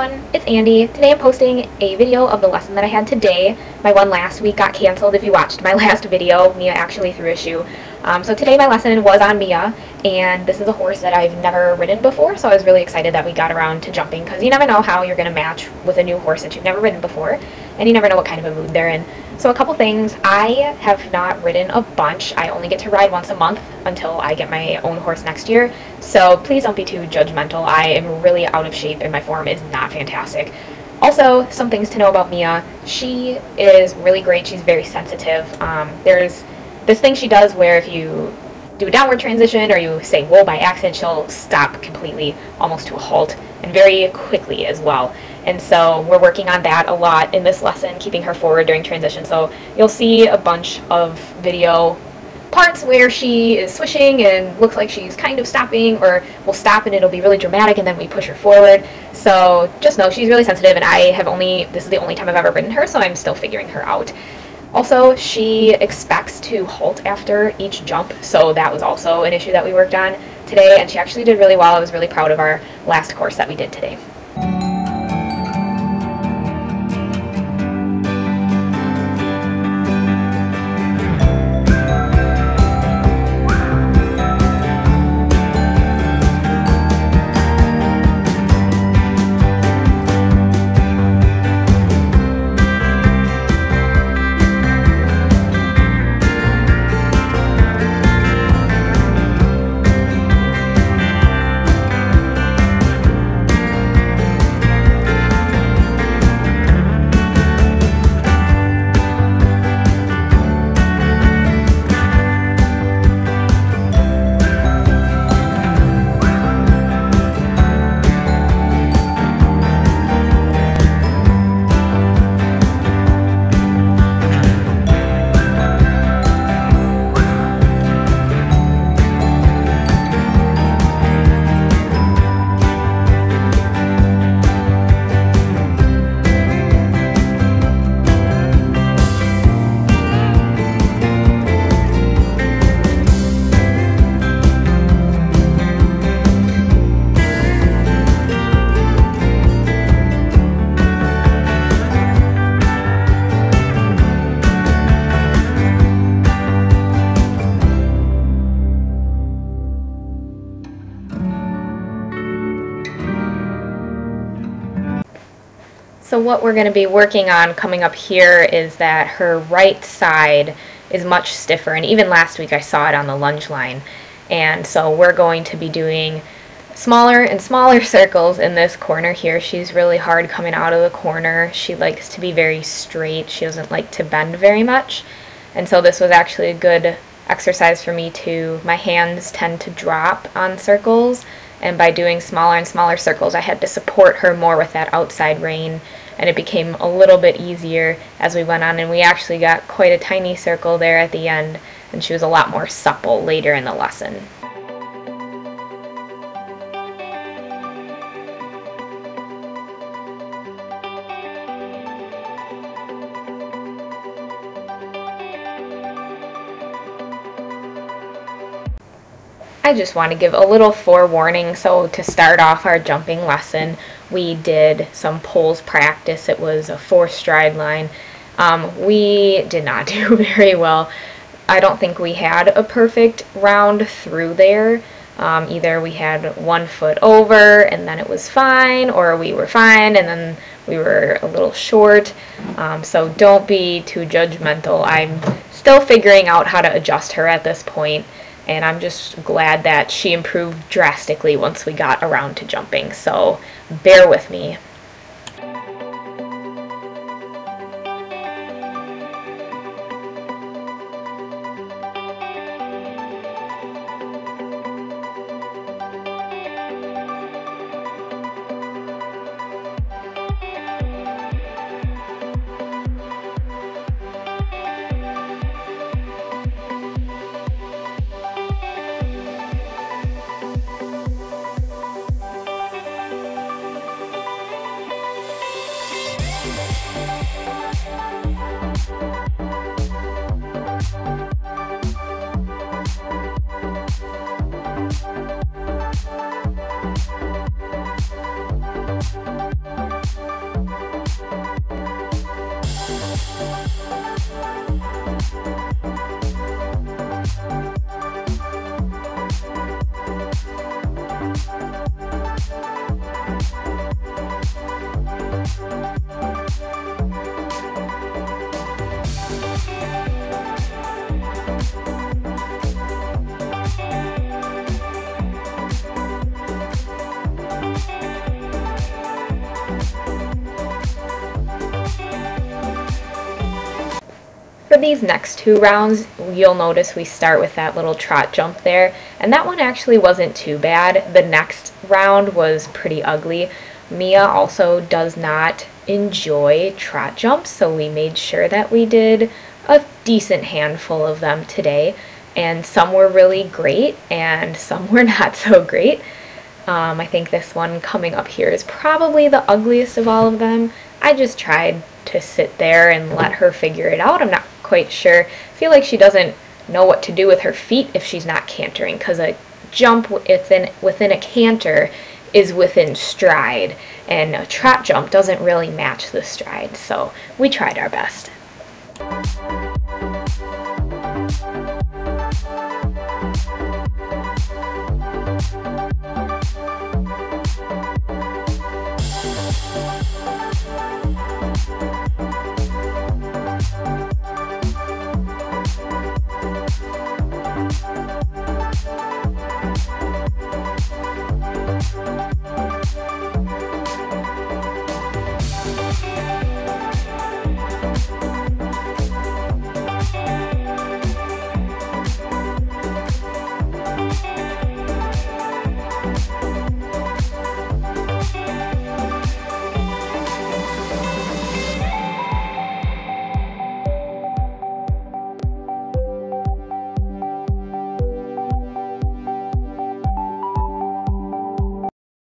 everyone, it's Andy. Today I'm posting a video of the lesson that I had today. My one last week got canceled if you watched my last video. Mia actually threw a shoe. Um, so today my lesson was on Mia, and this is a horse that I've never ridden before, so I was really excited that we got around to jumping, because you never know how you're going to match with a new horse that you've never ridden before, and you never know what kind of a mood they're in. So a couple things, I have not ridden a bunch. I only get to ride once a month until I get my own horse next year, so please don't be too judgmental. I am really out of shape and my form is not fantastic. Also, some things to know about Mia. She is really great. She's very sensitive. Um, there's this thing she does where if you do a downward transition or you say whoa by accident, she'll stop completely, almost to a halt, and very quickly as well. And so we're working on that a lot in this lesson, keeping her forward during transition. So you'll see a bunch of video parts where she is swishing and looks like she's kind of stopping or will stop and it'll be really dramatic and then we push her forward. So just know she's really sensitive and I have only, this is the only time I've ever ridden her, so I'm still figuring her out. Also, she expects to halt after each jump, so that was also an issue that we worked on today, and she actually did really well. I was really proud of our last course that we did today. So what we're going to be working on coming up here is that her right side is much stiffer and even last week I saw it on the lunge line and so we're going to be doing smaller and smaller circles in this corner here. She's really hard coming out of the corner. She likes to be very straight. She doesn't like to bend very much and so this was actually a good exercise for me too. My hands tend to drop on circles and by doing smaller and smaller circles I had to support her more with that outside rein and it became a little bit easier as we went on and we actually got quite a tiny circle there at the end and she was a lot more supple later in the lesson. I just want to give a little forewarning. So to start off our jumping lesson, we did some poles practice. It was a four stride line. Um, we did not do very well. I don't think we had a perfect round through there. Um, either we had one foot over and then it was fine, or we were fine and then we were a little short. Um, so don't be too judgmental. I'm still figuring out how to adjust her at this point and I'm just glad that she improved drastically once we got around to jumping. So bear with me. These next two rounds, you'll notice we start with that little trot jump there, and that one actually wasn't too bad. The next round was pretty ugly. Mia also does not enjoy trot jumps, so we made sure that we did a decent handful of them today. And some were really great, and some were not so great. Um, I think this one coming up here is probably the ugliest of all of them. I just tried to sit there and let her figure it out. I'm not quite sure. I feel like she doesn't know what to do with her feet if she's not cantering because a jump within, within a canter is within stride and a trot jump doesn't really match the stride so we tried our best.